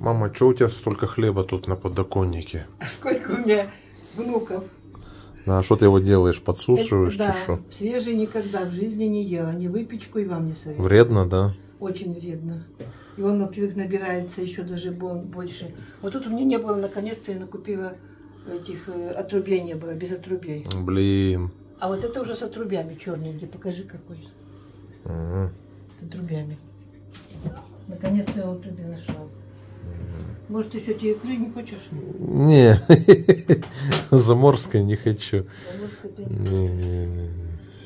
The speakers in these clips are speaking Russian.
Мама, что у тебя столько хлеба тут на подоконнике? А сколько у меня внуков? А что ты его делаешь? Подсушиваешь? да, чи что? свежий никогда в жизни не ела. Ни выпечку и вам не советую. Вредно, да? Очень вредно. И он, во-первых, набирается еще даже больше. Вот тут у меня не было, наконец-то я накупила этих э, отрубей не было, без отрубей. Блин. А вот это уже с отрубями черненький. Покажи какой. М. С отрубями. Наконец-то я отруби нашла. Может, еще тебе икры не хочешь? Не, заморской не хочу. Не, не, не.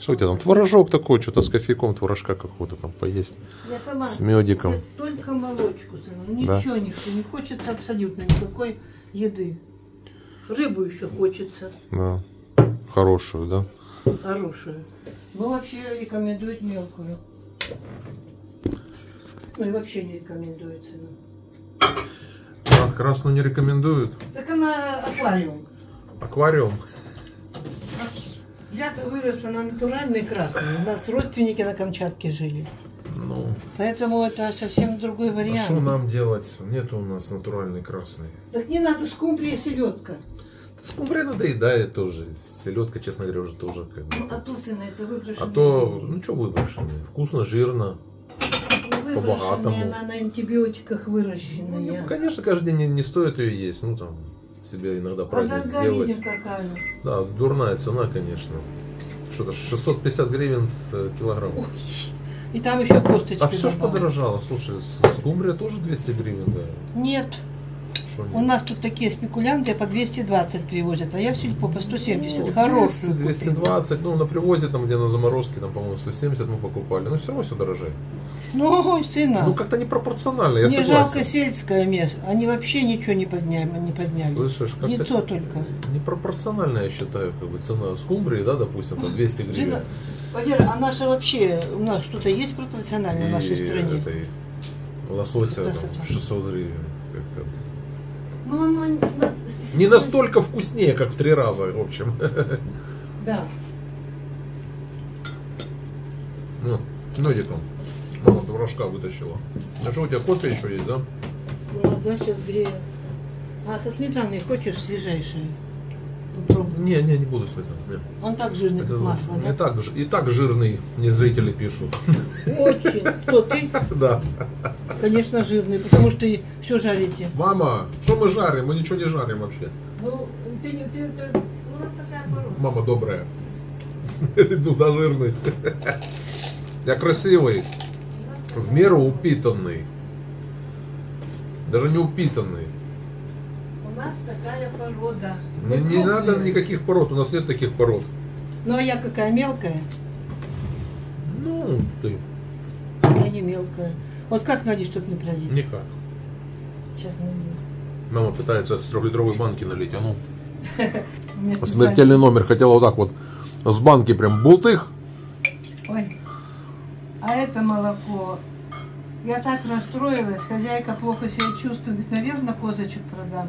Что у тебя там? Творожок такой, что-то с кофейком творожка какого-то там поесть. Я сама. С медиком. Я только молочку. Да? Ничего не, не хочется абсолютно никакой еды. Рыбу еще хочется Да. Хорошую, да? хорошую. Ну, вообще рекомендуют мелкую. Ну и вообще не рекомендуется. ну. А, красную не рекомендуют. Так она аквариум. Аквариум. Я-то выросла на натуральной красной. У нас родственники на Камчатке жили. Ну, Поэтому это совсем другой а вариант. что нам делать? Нету у нас натуральной красной. Так не надо скумбрия и селедка. Скумбрия надоедает тоже. Селедка, честно говоря, уже тоже как бы. Ну, а то, сына, это выброшенные А то, ну что выброшенные? Вкусно, жирно. По-богатому. она на антибиотиках выращенная. Ну, конечно, каждый день не, не стоит ее есть. Ну, там, себе иногда а праздник организм сделать. Да, дурная цена, конечно. Что-то 650 гривен э, килограмм. Ой. И там еще косточки А все ж добавили. подорожало. Слушай, с- скумбрия тоже 200 гривен, да. Нет, Что у нас тут такие спекулянты по 220 привозят, а я все по по 170. Хорошую 200, купила. 220, ну на привозе там, где на заморозке, там, по-моему, 170 мы покупали. Но все равно все дорожает. Ну, сына, Ну как-то непропорционально, я мне согласен. жалко сельское место. Они вообще ничего не подняли. Не подняли. Слышишь, как-то Яйцо только. непропорционально, я считаю, как бы цена скумбрии, да, допустим, там 200 гривен. Валера, а наша вообще, у нас что-то есть пропорционально в нашей И стране? этой лосося там, Красота. 600 гривен. Как-то. Ну, оно... Не настолько вкуснее, как в три раза, в общем. Да. Ну, медиком. Мама творожка вытащила. А что, у тебя кофе еще есть, да? Ну, да, сейчас грею. А со сметаной хочешь свежайшее? Не, не, не буду сметану. не. Он так жирный, Это как масло, и да? так, и так жирный, мне зрители пишут. Очень. Кто ты? Да. Конечно, жирный, потому что все жарите. Мама, что мы жарим? Мы ничего не жарим вообще. Ну, ты, не- ты, ты- у нас такая порода. Мама добрая. Туда жирный. Я красивый, в меру упитанный. Даже не упитанный. У нас такая порода. Не, Вы не надо крупные. никаких пород, у нас нет таких пород. Ну, а я какая мелкая, Ну, ты, я не мелкая. Вот как найти, чтобы не пролить? никак. Сейчас найду. Мама пытается с трехлитровой банки налить, а ну. Смертельный номер, хотела вот так вот с банки прям бултых. Ой, а это молоко. Я так расстроилась, хозяйка плохо себя чувствует. Наверное, козочек продам.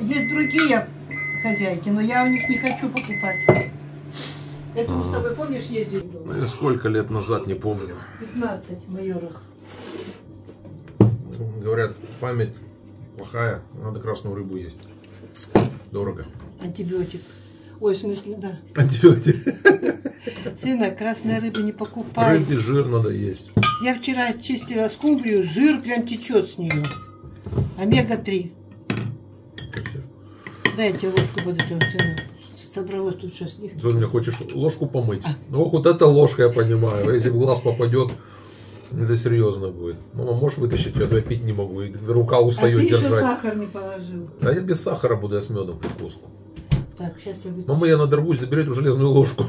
Есть другие хозяйки, но я у них не хочу покупать. Это мы с тобой, помнишь, ездили? Ну, Сколько лет назад, не помню. 15 майорах. Говорят, память плохая, надо красную рыбу есть. Дорого. Антибиотик. Ой, в смысле, да. Антибиотик. Сына, красная рыба не покупай. Рыбий жир надо есть. Я вчера чистила скумбрию, жир прям течет с нее. Омега-3. Дайте ложку подойдем, сына. Собралось тут с них. Что, меня хочешь ложку помыть? А. Ох, вот эта ложка, я понимаю. Если в глаз попадет, это серьезно будет. Мама, можешь вытащить? Я то я пить не могу. И рука А устает ты еще держать. сахар не положил. А я без сахара буду, я с медом прикуску. Так, сейчас я вытащу. Мама, я надорвусь, заберете железную ложку.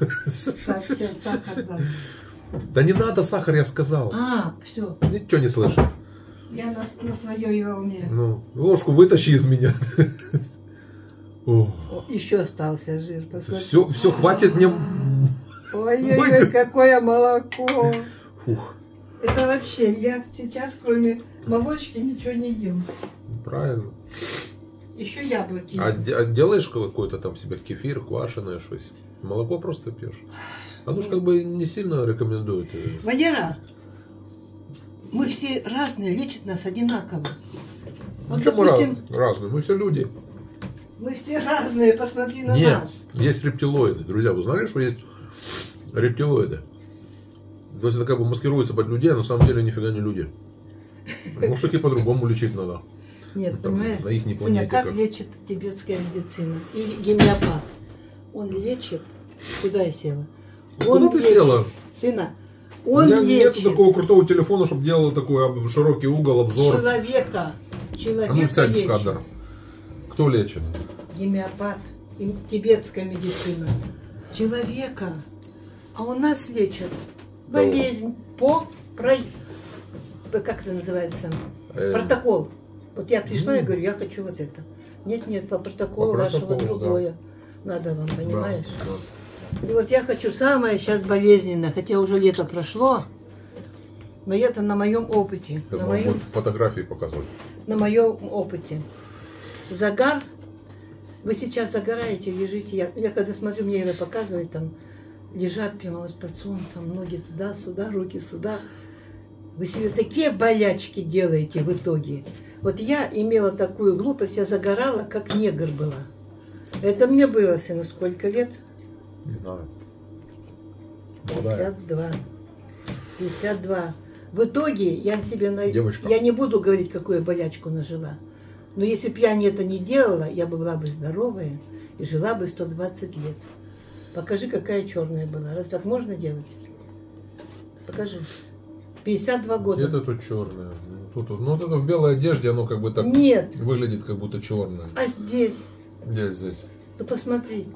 Так, сейчас сахар дам. Да не надо сахар, я сказал. А, все. Ничего не слышу. Я на, на своей волне. Ну, ложку вытащи из меня. Еще остался жир. посмотри. Все, все, хватит мне. Ой-ой-ой, какое молоко. Фух, Это вообще, я сейчас кроме молочки ничего не ем. правильно. Еще яблоки. А, а делаешь какой-то там себе кефир, квашеное что-то? Молоко просто пьешь. А ну ж как бы не сильно рекомендуют. э, Валера, мы все разные, лечат нас одинаково. Вот, мы допустим, раз- разные? Мы все люди. мы все разные, посмотри на Нет, нас. есть рептилоиды. Друзья, вы знали, что есть рептилоиды? То есть это как бы маскируется под людей, а на самом деле нифига не люди. Может, их по-другому лечить надо. Нет, Там, понимаешь? на ихней Сыня, планете как как. лечит тибетская медицина? Или гемеопат? Он лечит... Куда я села? Куда ты лечит- села? Сына, У он меня лечит нету такого крутого телефона, чтобы делал такой широкий угол, обзор. человека. А ну Человека в кадр. Кто лечит? Гемеопат, тибетская медицина. Человека. А у нас лечат болезнь по... Про... да Как это называется? Э, Протокол. Вот я пришла и говорю, я хочу вот это. Нет, нет, по протоколу По вашего протоколу, да. другое. Надо вам, да, понимаешь? да. И вот я хочу самое сейчас болезненное, хотя уже лето прошло, но это на моем опыте. Сейчас На моем, фотографии показывать. на моем опыте. Загар. Вы сейчас загораете, лежите. Я, я когда смотрю, мне это показывают, там лежат прямо вот под солнцем, ноги туда-сюда, руки сюда. Вы себе такие болячки делаете в итоге. Вот я имела такую глупость, я загорала, как негр была. Это мне было, сыну, сколько лет? Не знаю. Молодая. 52. 52. В итоге я себе на... Девочка. Я не буду говорить, какую болячку нажила. Но если бы я не это не делала, я бы была бы здоровая и жила бы 120 лет. Покажи, какая черная была. Раз так можно делать? Покажи. 52 года. Это тут черное. Тут, вот- ну вот это в белой одежде, оно как бы так Нет. выглядит, как будто черное. А здесь? Где здесь? Ну посмотри.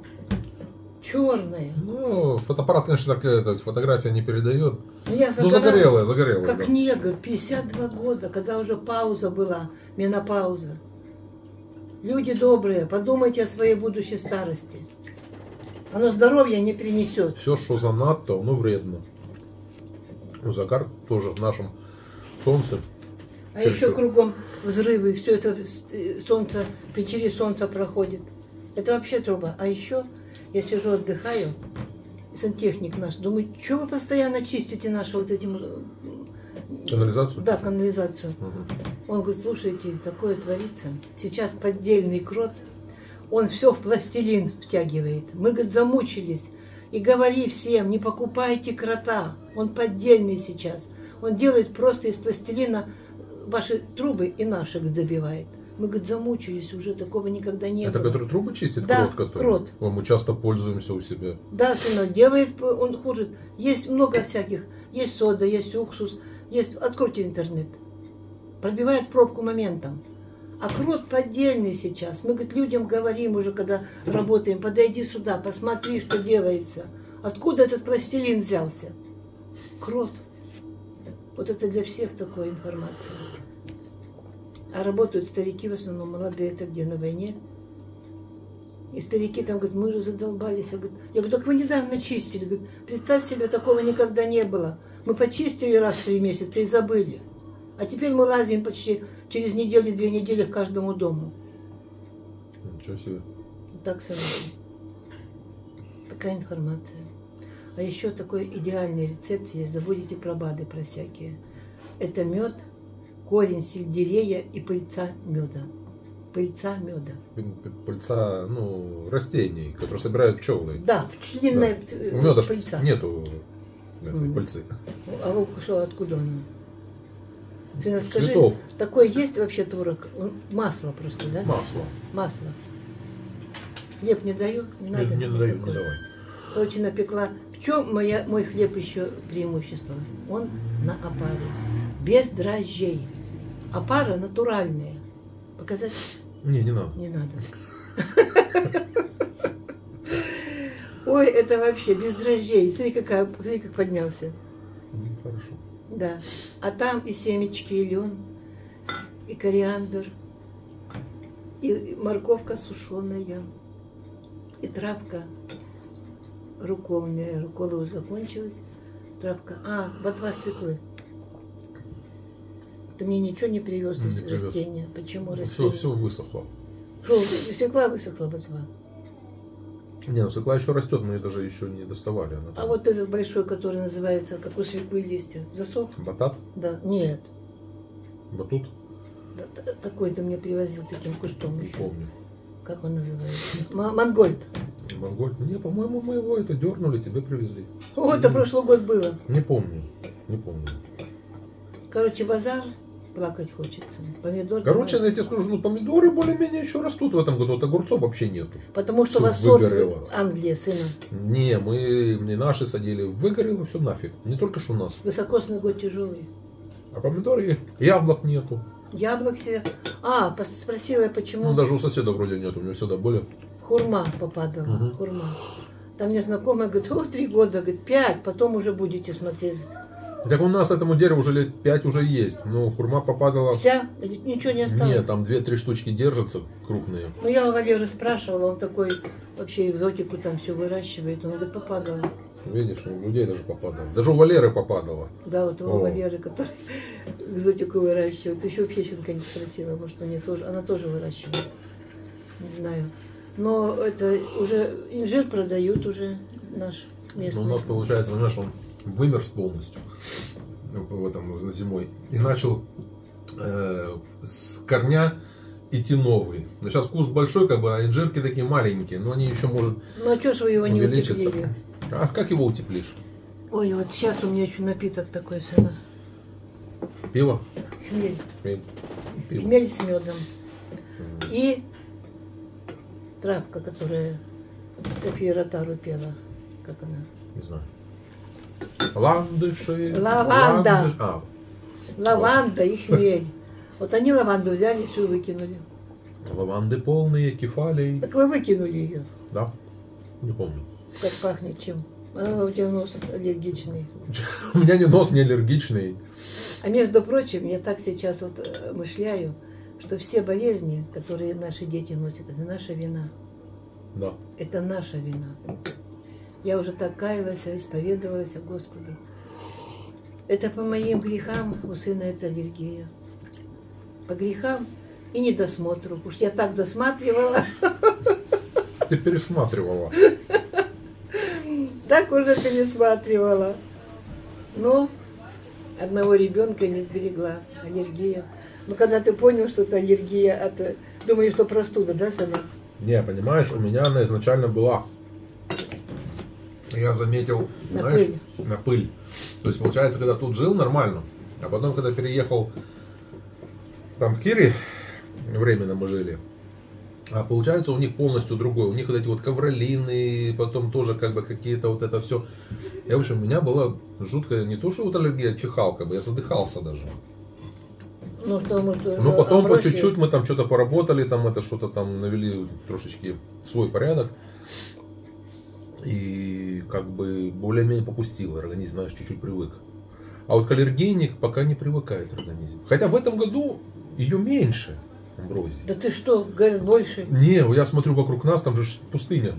Черная. Ну, фотоаппарат, конечно, так это, фотография не передает. Ну, я Ну, загорелая, загорелая. Как да. негр, 52 года, когда уже пауза была, менопауза. Люди добрые, подумайте о своей будущей старости. Оно здоровья не принесет. Все, что занадто, оно вредно. Ну, загар тоже в нашем солнце. А Всё, еще кругом взрывы, все это э, солнце, через солнце проходит. Это вообще труба. А еще я сижу, отдыхаю, и сантехник наш, думаю, что вы постоянно чистите нашу вот этим, Канализацию? да, канализацию. Мгм. Он говорит, слушайте, такое творится. Сейчас поддельный крот, он все в пластилин втягивает. Мы, говорит, замучились. И говори всем, не покупайте крота. Он поддельный сейчас. Он делает просто из пластилина ваши трубы и наши забивает. Мы, говорит, замучились, уже такого никогда не Это было. который трубы чистит? Да, крот, который? крот. О, мы часто пользуемся у себя. Да, сынок, делает он хуже. Есть много всяких. Есть сода, есть уксус, есть... Откройте интернет. Пробивает пробку моментом. А крот поддельный сейчас. Мы, говорит, людям говорим уже, когда работаем, подойди сюда, посмотри, что делается. Откуда этот пластилин взялся? Крот. Вот это для всех такая информация. А работают старики в основном молодые, это где на войне. И старики там говорят, мы уже задолбались. Я говорю, я говорю, так вы недавно чистили. Говорит, представь себе, такого никогда не было. Мы почистили раз в три месяца и забыли. А теперь мы лазим почти через неделю, две недели к каждому дому. Ничего себе. Так сразу. Такая информация. А еще такой идеальный рецепт есть. Забудете про БАДы, про всякие. Это мед, корень сельдерея и пыльца меда. Пыльца меда. Пыльца, ну, растений, которые собирают пчелы. Да, пчелиная п- У меда пыльца. нету этой пыльцы. А вы что, откуда он? Ты нам скажи, Цветов. такое есть вообще творог? Масло просто, да? Масло. Масло. Хлеб не даю, не надо. Не, не даю, не давай. Короче, напекла. В чем моя, мой хлеб еще преимущество? Он на опаре. Без дрожжей. Опара натуральная. Показать Не, не надо. не надо. Ой, это вообще без дрожжей. Смотри, какая, смотри, как поднялся. Хорошо. Да. А там и семечки, и лен, и кориандр, и морковка сушеная, и травка рукольная. Рукола уже закончилась. Травка. А, ботва свеклы. Ты мне ничего не привез из привез. растения. Почему Все, растение? все высохло. Что, свекла высохла ботва? Не, ну свекла еще растет, мы ее даже еще не доставали. Она А там- вот этот большой, который называется, как у свеклы листья, засох? Батат, Да, нет. батут, Да, Такой ты мне привозил таким кустом не еще. помню. Как он называется? М- Мангольд. Монголь. Не, по-моему, мы его это дернули, тебе привезли. О, это прошлый год было. Не помню. Не помню. Короче, базар, плакать хочется. Помидор. Короче, я тебе скажу, ну помидоры более-менее еще растут в этом году. Вот огурцов вообще нету. Потому что всё у вас сорт выгорело. Англия, сына. Не, мы не наши садили. Выгорело все нафиг. Не только что у нас. Высокосный год тяжелый. А помидоры, яблок нету. Яблок себе. А, спросила я, почему Ну, даже у соседа вроде нет. У него всегда были. хурма попадала. Мгм. Хурма. Там мне знакомая говорит, о, три года, говорит, пять, потом уже будете смотреть. Так у нас этому дереву уже лет пять уже есть. Но хурма попадала... Вся? Ничего не осталось? Нет, там две-три штучки держатся крупные. Ну, я у Валеры спрашивала, он такой вообще экзотику там все выращивает. Он говорит, попадала. Видишь, у людей даже попадало. Даже у Валеры попадало. Да, вот у О. Валеры, который экзотику выращивает. Еще вообще щенка не спросила, может, они тоже, она тоже выращивает. Не знаю. Но это уже инжир продают уже наш местный. у нас получается, понимаешь, он вымерз полностью в этом зимой и начал э, с корня идти новый. Но сейчас куст большой, как бы, а инжирки такие маленькие, но они еще может Ну а что ж вы его не увеличиться. утеплили? А как его утеплишь? Ой, вот сейчас у меня еще напиток такой, сына. Пиво? Хмель. Пиво. Хмель с медом. И травка, которая София Ротару пела. Как она? Не знаю. Ландыши. Лаванда. ландыш- А, Лаванда и хмель. Вот они лаванду взяли и всю выкинули. лаванды полные, кефалей. Так вы выкинули ее. Да? Не помню. Как пахнет чем. А у тебя нос аллергичный. У меня не нос не аллергичный. А между прочим, я так сейчас вот э, мышляю, что все болезни, которые наши дети носят, это наша вина. Да. Это наша вина. Я уже так каялась, исповедовалась Господу. Это по моим грехам, у сына это аллергия. По грехам и недосмотру. Уж я так досматривала, Ты пересматривала. так уже пересматривала. Но одного ребенка не сберегла. Аллергия. Ну, когда ты понял, что это аллергия от... э, Думаю, что простуда, да, сынок? Не, понимаешь, у меня она изначально была. Я заметил, На знаешь, пыль. на пыль. То есть, получается, когда тут жил нормально, а потом, когда переехал там в Кире, временно мы жили, а получается у них полностью другое. У них вот эти вот ковролины, потом тоже как бы какие-то вот это все. И, в общем, у меня была жуткая, не то что вот аллергия, а чихалка бы, я задыхался даже. Ну, потому что... Ну, потом по чуть-чуть мы там что-то поработали, там это что-то там навели трошечки свой порядок. И как бы более-менее попустил организм, знаешь, чуть-чуть привык. А вот к аллергии пока не привыкает организм. Хотя в этом году ее меньше, амброзии. Да ты что, больше? Не, я смотрю вокруг нас, там же пустыня.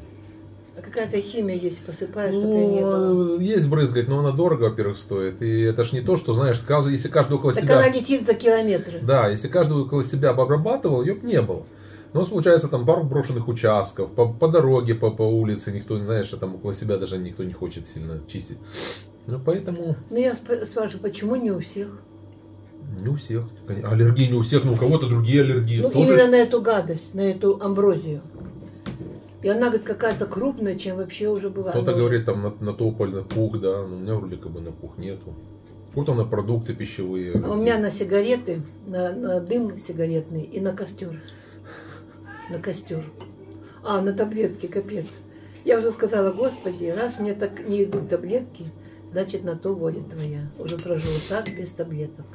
А какая-то химия есть, посыпаешь, чтобы её не было. Ну, есть брызгать, но она дорого, во-первых, стоит. И это ж не то, что, знаешь, если каждый около Так себя... она летит за километры. Да, если каждый около себя бы обрабатывал, ее бы не было. Но у нас получается там пару брошенных участков, по, по дороге, по, по улице, никто, знаешь, там около себя даже никто не хочет сильно чистить. Ну, поэтому Ну, я сп- спрашиваю, почему не у всех? не у всех. Конечно, Аллергии не у всех, но у кого-то другие аллергии. Ну, Тоже именно на эту гадость, на эту амброзию. И она, говорит, какая-то крупная, чем вообще уже бывает. Кто-то Она говорит там на, на тополь, на пух, да, но у меня вроде как бы на пух нету. Вот на продукты пищевые. уже- А у меня на сигареты, на, на дым сигаретный и на костер. На костер. А, на таблетки, капец. Я уже сказала, Господи, раз мне так не идут таблетки, значит, на то воля твоя. Уже прожил так, без таблеток.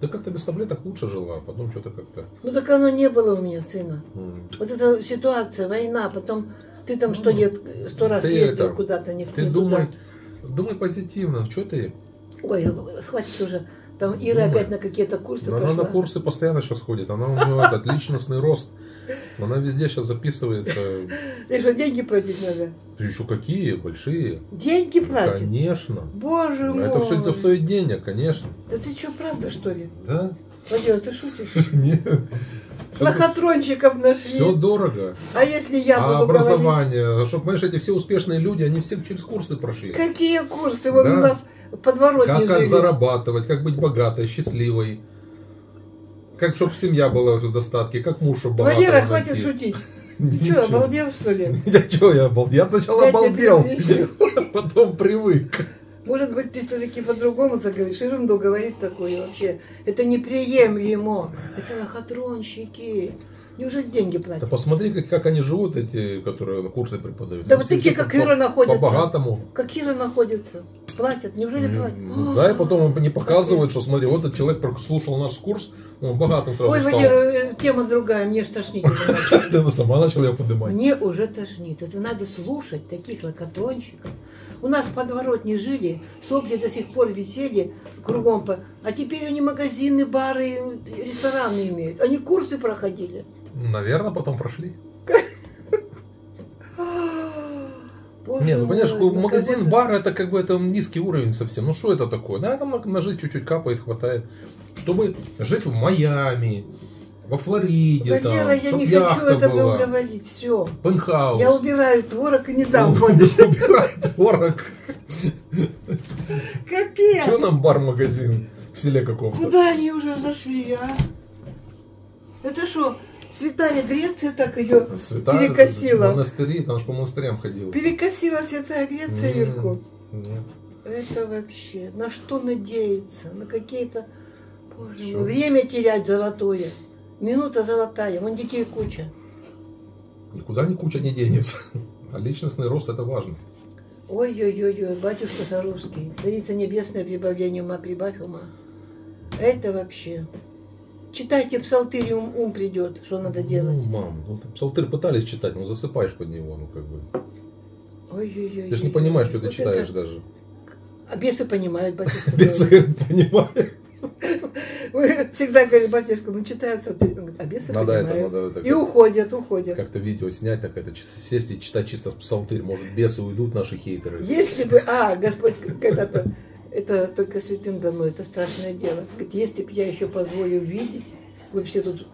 Да как-то без таблеток лучше жила, а потом что-то как-то... Ну так оно не было у меня, сына. м, Вот эта ситуация, война, потом ты там Ну, сто лет, сто раз ездил куда-то, не, Ты не думай, туда. думай позитивно, что ты? Ой, хватит уже. Там Ира Думай. опять на какие-то курсы Ну, Она пошла. на курсы постоянно сейчас ходит. Она у нее этот личностный рост. Она везде сейчас записывается. И что, деньги платить надо? Еще какие? Большие? Деньги платят? Конечно. Боже мой. Это все стоит денег, конечно. Да ты что, правда, что ли? Да? Владимир, ты шутишь? Нет. Лохотронщиков нашли. все дорого. А если я а буду говорить? образование, чтобы, понимаешь, эти все успешные люди, они все через курсы прошли. Какие курсы? Вот Да. у нас подворотни Как, зарабатывать, как быть богатой, счастливой. Как, чтобы семья была в достатке, как муж чтобы Валера, хватит шутить. Ты что, обалдел что ли? Я что, я обалдел? Я сначала Я обалдел, потом привык. Может быть, ты все-таки по-другому заговоришь. Ерунду говорить такое вообще. Это неприемлемо. Это лохотронщики. Неужели деньги Да платят? посмотри, как, как они живут, эти, которые на курсы преподают. Да Они вот такие, как Ира, находятся. По-богатому. Какие же находятся? Платят? Неужели платят? Ну, Да, и потом не показывают, что смотри, вот этот человек слушал наш курс, он богатым сразу Ой, стал. Валера, э, тема другая, мне ж тошнит. уже начало. Ты сама начала ее поднимать. Мне уже тошнит. Это надо слушать таких локотронщиков. У нас в подворотне жили, сопли до сих пор висели кругом. по- А теперь они магазины, бары, рестораны имеют. Они курсы проходили. Наверное, потом прошли. Боже Не, ну понимаешь, мой, ну магазин, бар это как бы это низкий уровень совсем. Ну что это такое? Да, там на, жизнь чуть-чуть капает, хватает. Чтобы жить в Майами, во Флориде, Валера, там, я не хочу это была, говорить. Все. пентхаус. Я убираю творог и не дам Ну, больше. Убирай творог. Капец! Что нам бар-магазин в селе каком-то? Куда они уже зашли, а? Это что, Святая Греция так ее Святая, перекосила? монастыри, там же по монастырям ходил. Перекосила Святая Греция М, Ирку? Нет. Это вообще, на что надеяться? На какие-то... Боже мой, время терять золотое. Минута золотая, вон детей куча. Никуда ни куча не денется. А личностный рост это важно. Ой-ой-ой, батюшка Саровский, Царица Небесная, прибавление ума, прибавь ума. Это вообще... Читайте псалтырь, ум, ум придет, что надо делать. Ну, мам, ну, ты псалтырь пытались читать, но засыпаешь под него, ну как бы. Ой-ой-ой. Ты же не понимаешь, что ты Вот читаешь это- даже. А бесы понимают, батюшка. Говорит. понимаешь. Мы всегда говорим, батюшка, ну читаю псалтырь. Он говорит, а бесы Надо это, понимают. надо это И уходят, уходят. как-то видео снять, так это сесть и читать чисто псалтырь. Может, бесы уйдут, наши хейтеры. Если бы, а, Господь когда-то, это только святым дано, это страшное дело. Говорит, если бы я еще позволил видеть, вы бы все тут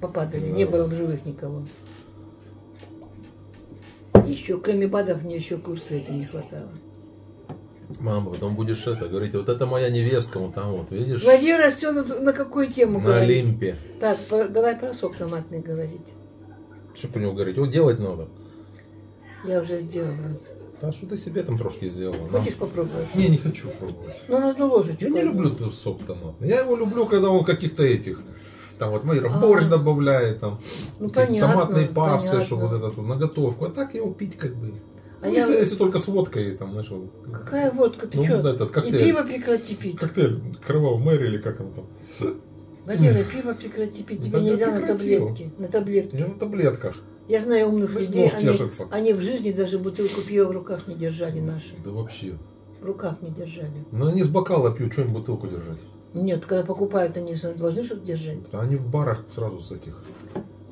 попадали, не Да. было бы живых никого. Еще, кроме БАДов, мне еще курсы эти не хватало. Мама, потом будешь это говорить, вот это моя невестка, вот там вот, видишь, Валера, все на, на какую тему на говорить? Олимпе. Так, по- давай про сок томатный говорить. Что по нему говорить? Его делать надо. Я уже сделала. Да что ты себе там трошки сделала? Нам- Хочешь попробовать? Не, не хочу пробовать. Ну, на одну ложечку. Я не люблю тот сок томатный. Я его люблю, когда он каких-то этих. Там вот Майра А. борщ добавляет, там Ну, понятно. томатные пасты, понятно. чтобы вот это вот наготовку. А так его пить как бы. А Ну, я- если, если только с водкой, там, знаешь, вот, Какая водка? Ты ну, что? да, этот И коктейль. пиво прекрати пить. Коктейль Кровавый Мэри или как он там. Валера, пиво прекрати пить. Тебе Да нельзя на таблетки. На таблетки. Я на таблетках. Я знаю умных Пусть людей, они, они в жизни даже бутылку пива в руках не держали наши. Да вообще. В руках не держали. Ну они с бокала пьют, что им бутылку держать? Нет, когда покупают, они же должны что-то держать. А они в барах сразу с этих.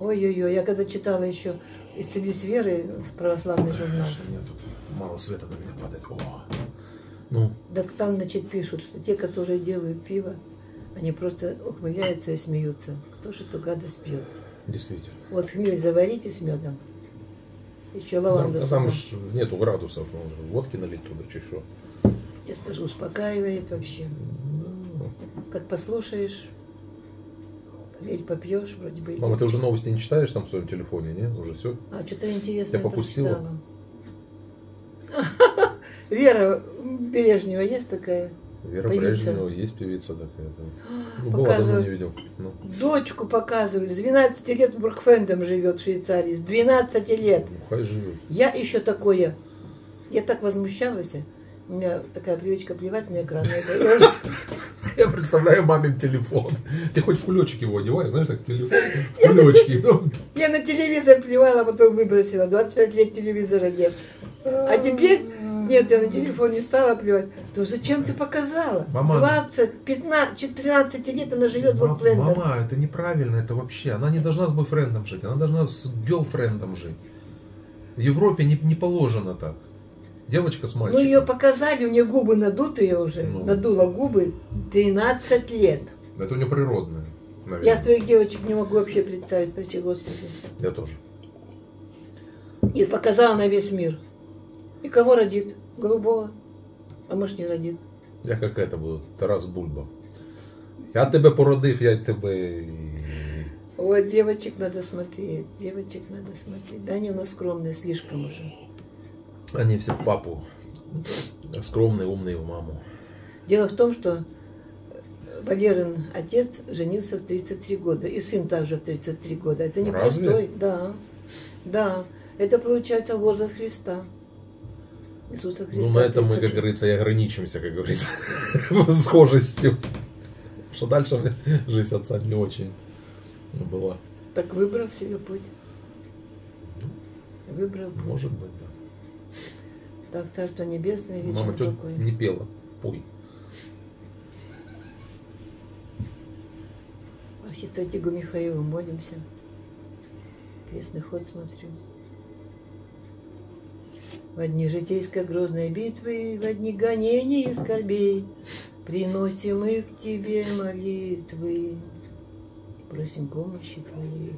Ой-ой-ой, я когда читала еще «Исцелись веры» с православный журнал, Конечно, нет, тут мало света на меня падает. О. Ну, так там, значит, пишут, что те, которые делают пиво, они просто ухмыляются и смеются. Кто же эту гадость пьет? действительно. Вот хмель заварите с медом, еще лаванду Там, с там сухом. ж нету градусов, ну, водки налить туда, чуть что. Я скажу, успокаивает вообще. Ну, Как послушаешь, хмель попьешь, вроде бы. Мама, ты уже новости не читаешь там в своем телефоне, не? Уже все? А, что-то интересное попустило? прочитала. Вера Бережнева есть такая? Вера Певица. Брежнева, есть певица такая. Да. Ну, была, давно не видел. Ну. Дочку показывали. С 12 лет Брукфендом живет в Швейцарии. С 12 лет. Ну, хай живет. Я еще такое. Я так возмущалась. У меня такая привычка плевать на экран. Я представляю мамин телефон. Ты хоть в кулечек его одевай, знаешь, так телефон. Кулечки. Я на телевизор плевала, а потом выбросила. 25 лет телевизора нет. А теперь, нет, я на телефон не стала плевать. То зачем ты показала? Мама. 20, 15, 14 лет она живет в Ма- Брукфендом. Мама, это неправильно, это вообще. Она не должна с бойфрендом жить, она должна с гелфрендом жить. В Европе не, не положено так. Девочка с Ну, мальчиком. ее показали, у нее губы надутые уже. Ну. Надула губы 13 лет. Это у нее природное. наверное. Я своих девочек не могу вообще представить, спаси Господи. Я тоже. И показала на весь мир. И кого родит? Голубого. А может не родит. Я як это буду, Тарас Бульба. Я тебе породив, я тебе. Вот девочек надо смотреть, девочек надо смотреть. Да, они у нас скромные слишком уже. Они все в папу. Скромные, умные в маму. Дело в том, что Валерин отец женился в 33 года, и сын также в 33 года. Это не Разве? простой, да, да. Это получается возраст Христа. Иисуса Христа. Ну, на этом мы, 33. как говорится, и ограничимся, как говорится, схожестью. Что дальше жизнь отца не очень была. Так выбрал себе путь. Выбрал. Может быть, да. Так, Царство Небесное, вечный Мама что не пела. Пой. Архистратигу Михаилу молимся. Крестный ход смотрю. В одни житейской грозной битвы, в одни гонений и скорбей, Приносим мы к Тебе молитвы, просим помощи Твоей.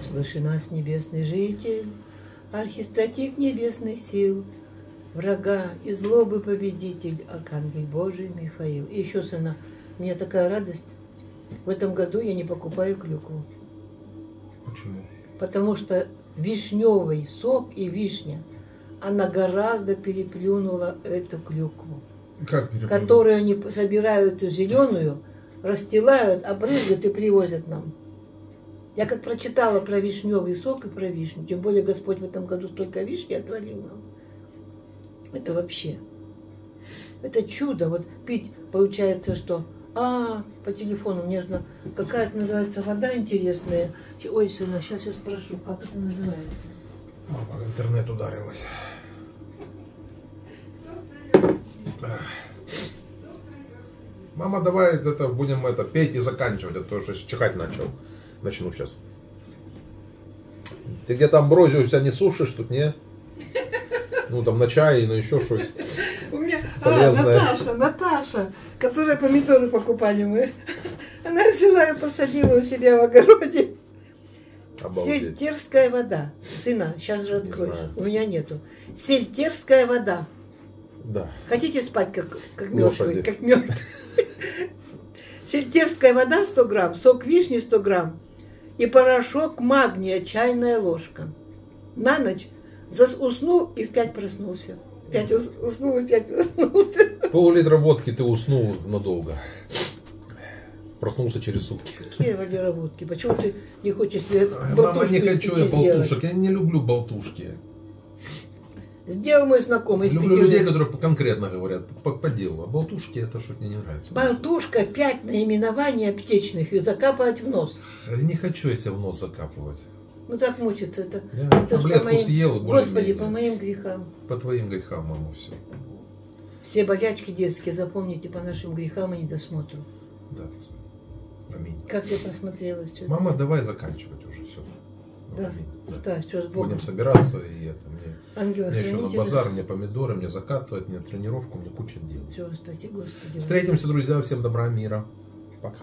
Слыши нас, небесный житель, архистратик небесных сил, врага и злобы победитель, архангел Божий Михаил. И еще, сына, у меня такая радость. В этом году я не покупаю клюкву, Почему? потому что вишневый сок и вишня, она гораздо переплюнула эту клюкву, Как перепутать? которую они собирают зеленую, расстилают, обрызгают и привозят нам. Я как прочитала про вишневый сок и про вишню, тем более Господь в этом году столько вишни отвалил нам. Это вообще. Это чудо. Вот пить получается, что а, по телефону мне же какая-то называется вода интересная. Ой, сына, сейчас я спрошу, как это называется. Мама интернет ударилась. Мама, давай это будем это петь и заканчивать, а то что чихать начал. Начну сейчас. Ты где-то амброзию у себя не сушишь тут, не? Ну там на чай, ну еще что У меня. А, Наташа, Наташа, которая помидоры покупали мы. Она взяла и посадила у себя в огороде. Обалдеть. Сельтерская вода. Сына, сейчас же откроешь. У меня нету. Сельтерская вода. Да. Хотите спать как, как мертвый? Как мертвый. Сельтерская вода 100 грамм, сок вишни 100 грамм и порошок магния чайная ложка. На ночь зас- уснул и в 5 проснулся. 5 уснул и в 5 проснулся. Пол-литра водки ты уснул надолго. Проснулся через сутки. Какие Валера водки? Почему ты не хочешь себе Мама, не хочу я сделать? болтушек. Я не люблю болтушки. Сделал мой знакомый из Люблю людей, которые конкретно говорят по, по делу. А болтушки это что-то мне не нравится. Болтушка, пять наименований аптечных и закапывать в нос. Я не хочу я себя в нос закапывать. Ну так мучиться это. Я это таблетку моим- съел Господи, по моим грехам. По твоим грехам, мама, все. Все болячки детские запомните по нашим грехам и недосмотру. Да. Аминь. Как я посмотрела все. Мама, давай заканчивать уже все. Да. Аминь. Да. Да, все с Богом. Будем собираться и это мне. Ангелы Мне еще на базар, мне помидоры, мне закатывать, мне тренировку, мне куча дел. Все, спаси Господи. Встретимся, друзья. Всем добра, мира. Пока.